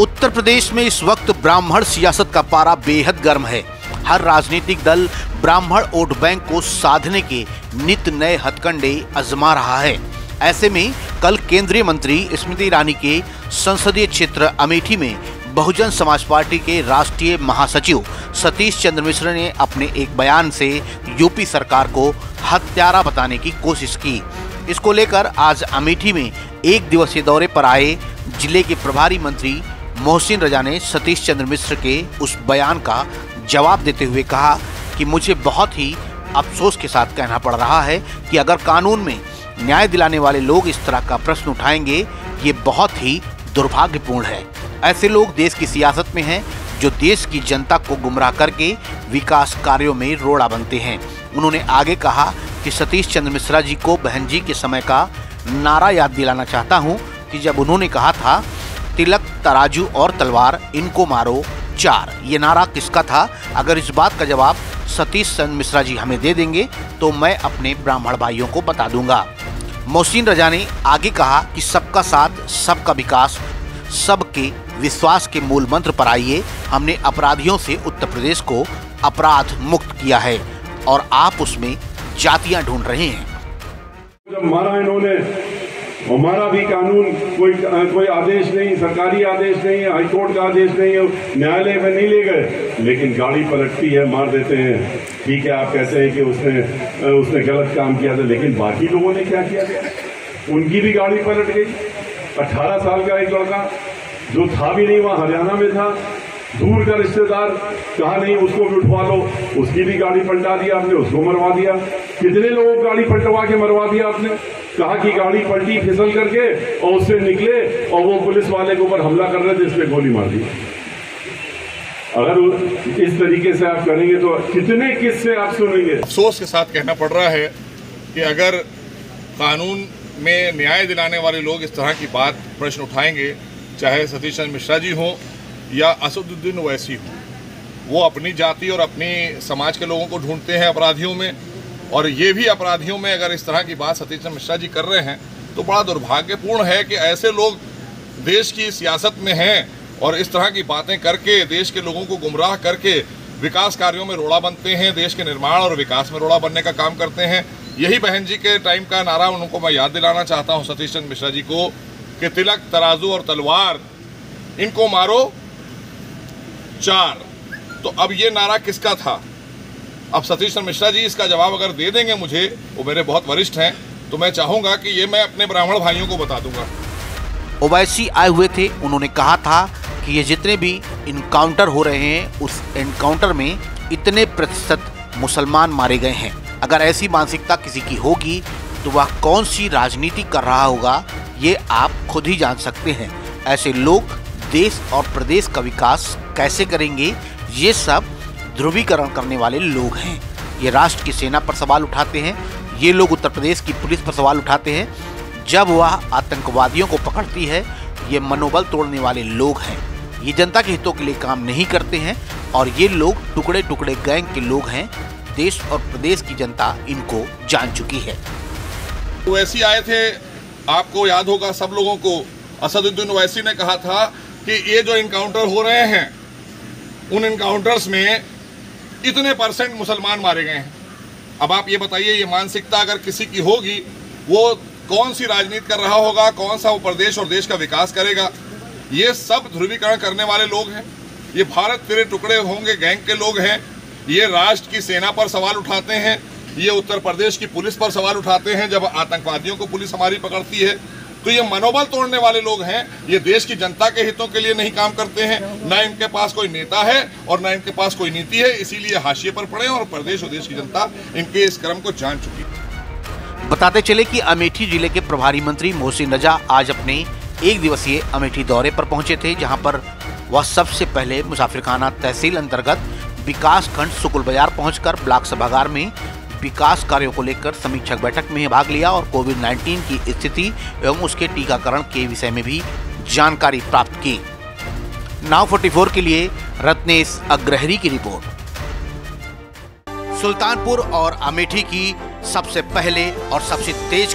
उत्तर प्रदेश में इस वक्त ब्राह्मण सियासत का पारा बेहद गर्म है। हर राजनीतिक दल ब्राह्मण वोट बैंक को साधने के नित नए हथकंडे आजमा रहा है। ऐसे में कल केंद्रीय मंत्री स्मृति ईरानी के संसदीय क्षेत्र अमेठी में बहुजन समाज पार्टी के राष्ट्रीय महासचिव सतीश चंद्र मिश्र ने अपने एक बयान से यूपी सरकार को हत्यारा बताने की कोशिश की। इसको लेकर आज अमेठी में एक दिवसीय दौरे पर आए ज़िले के प्रभारी मंत्री मोहसिन रजा ने सतीश चंद्र मिश्र के उस बयान का जवाब देते हुए कहा कि मुझे बहुत ही अफसोस के साथ कहना पड़ रहा है कि अगर कानून में न्याय दिलाने वाले लोग इस तरह का प्रश्न उठाएँगे, ये बहुत ही दुर्भाग्यपूर्ण है। ऐसे लोग देश की सियासत में हैं जो देश की जनता को गुमराह करके विकास कार्यों में रोड़ा बनते हैं। उन्होंने आगे कहा कि सतीश चंद्र मिश्रा जी को बहन जी के समय का नारा याद दिलाना चाहता हूँ कि जब उन्होंने कहा था तिलक, तराजू और तलवार, इनको मारो चार। ये नारा किसका था? अगर इस बात का जवाब सतीश चंद मिश्रा जी हमें दे देंगे तो मैं अपने ब्राह्मण भाइयों को बता दूँगा। मोहसिन रजा ने आगे कहा कि सबका साथ, सबका विकास, सबके विश्वास के मूल मंत्र पर आइए। हमने अपराधियों से उत्तर प्रदेश को अपराध मुक्त किया है और आप उसमें जातियाँ ढूंढ रहे हैं। जब मारा इन्होंने हमारा भी कानून कोई कोई आदेश नहीं, सरकारी आदेश नहीं है हाईकोर्ट का आदेश नहीं है न्यायालय में नहीं ले गए। लेकिन गाड़ी पलटती है, मार देते हैं। ठीक है, आप कहते हैं कि उसने उसने गलत काम किया था, लेकिन बाकी लोगों ने क्या किया? उनकी भी गाड़ी पलट गई। अठारह साल का एक लड़का, जो था भी नहीं वहाँ, हरियाणा में था। दूर का रिश्तेदार, कहा नहीं, उसको भी उठवा लो। उसकी भी गाड़ी पलटा दिया आपने, उसको मरवा दिया। कितने लोगों को गाड़ी पलटवा के मरवा दिया आपने? कहा कि गाड़ी पलटी, फिसल करके और उससे निकले और वो पुलिस वाले के ऊपर हमला कर रहे थे इसलिए गोली मार दी। अगर इस तरीके से आप करेंगे तो कितने किस्से आप सुनेंगे। अफसोस के साथ कहना पड़ रहा है कि अगर कानून में न्याय दिलाने वाले लोग इस तरह की बात प्रश्न उठाएँगे, चाहे सतीश चंद्र मिश्रा जी हों या असदुद्दीन ओवैसी हो, वो अपनी जाति और अपनी समाज के लोगों को ढूंढते हैं अपराधियों में और ये भी अपराधियों में अगर इस तरह की बात सतीश मिश्रा जी कर रहे हैं तो बड़ा दुर्भाग्यपूर्ण है कि ऐसे लोग देश की सियासत में हैं और इस तरह की बातें करके, देश के लोगों को गुमराह करके विकास कार्यों में रोड़ा बनते हैं, देश के निर्माण और विकास में रोड़ा बनने का काम करते हैं। यही बहन जी के टाइम का नारा उनको मैं याद दिलाना चाहता हूँ सतीश चंद्र मिश्रा जी को, कि तिलक, तराजू और तलवार, इनको मारो चार। तो अब ये नारा किसका था? अब सतीश मिश्रा जी, इसका जवाब अगर दे देंगे मुझे, वो मेरे बहुत वरिष्ठ हैं तो मैं चाहूँगा कि ये मैं अपने ब्राह्मण भाइयों को बता दूँगा। ओवैसी आए हुए थे, उन्होंने कहा था कि ये जितने भी इनकाउंटर हो रहे हैं, उस इनकाउंटर में इतने प्रतिशत मुसलमान मारे गए हैं। अगर ऐसी मानसिकता किसी की होगी तो वह कौन सी राजनीति कर रहा होगा, ये आप खुद ही जान सकते हैं। ऐसे लोग देश और प्रदेश का विकास कैसे करेंगे, ये सब ध्रुवीकरण करने वाले लोग हैं। ये राष्ट्र की सेना पर सवाल उठाते हैं। ये लोग उत्तर प्रदेश की पुलिस पर सवाल उठाते हैं। जब वह आतंकवादियों को पकड़ती है, ये मनोबल तोड़ने वाले लोग हैं। ये जनता के हितों के लिए काम नहीं करते हैं और ये लोग टुकड़े टुकड़े गैंग के लोग हैं। देश और प्रदेश की जनता इनको जान चुकी है। ओवैसी आए थे, आपको याद होगा सब लोगों को। असदुद्दीन ओवैसी ने कहा था कि ये जो इनकाउंटर हो रहे हैं, उन इनकाउंटर्स में इतने परसेंट मुसलमान मारे गए हैं। अब आप ये बताइए, ये मानसिकता अगर किसी की होगी, वो कौन सी राजनीति कर रहा होगा, कौन सा वो प्रदेश और देश का विकास करेगा? ये सब ध्रुवीकरण करने वाले लोग हैं। ये भारत तेरे टुकड़े होंगे, गैंग के लोग हैं। ये राष्ट्र की सेना पर सवाल उठाते हैं। ये उत्तर प्रदेश की पुलिस पर सवाल उठाते हैं, जब आतंकवादियों को पुलिस हमारी पकड़ती है। तो ये मनोबल तोड़ने वाले लोग हैं, ये देश की जनता के हितों के लिए नहीं काम करते हैं, न इनके पास कोई नेता है और न इनके पास कोई नीति है, इसीलिए हाशिए पर पड़े और प्रदेश और देश की जनता इनके इस क्रम को जान चुकी है। बताते चले कि अमेठी ज़िले के प्रभारी मंत्री मोहसिन रजा आज अपने एक दिवसीय अमेठी दौरे पर पहुँचे थे, जहाँ पर वह सबसे पहले मुसाफिरखाना तहसील अंतर्गत विकास खंड सुकुल बाज़ार पहुंचकर ब्लॉक सभागार में विकास कार्यों को लेकर समीक्षक बैठक में भाग लिया और कोविड 19 की स्थिति एवं उसके टीकाकरण के विषय में भी जानकारी प्राप्त की। नाव 44 के लिए रत्नेश अग्रहरी की रिपोर्ट। सुल्तानपुर और अमेठी की सबसे पहले और सबसे तेज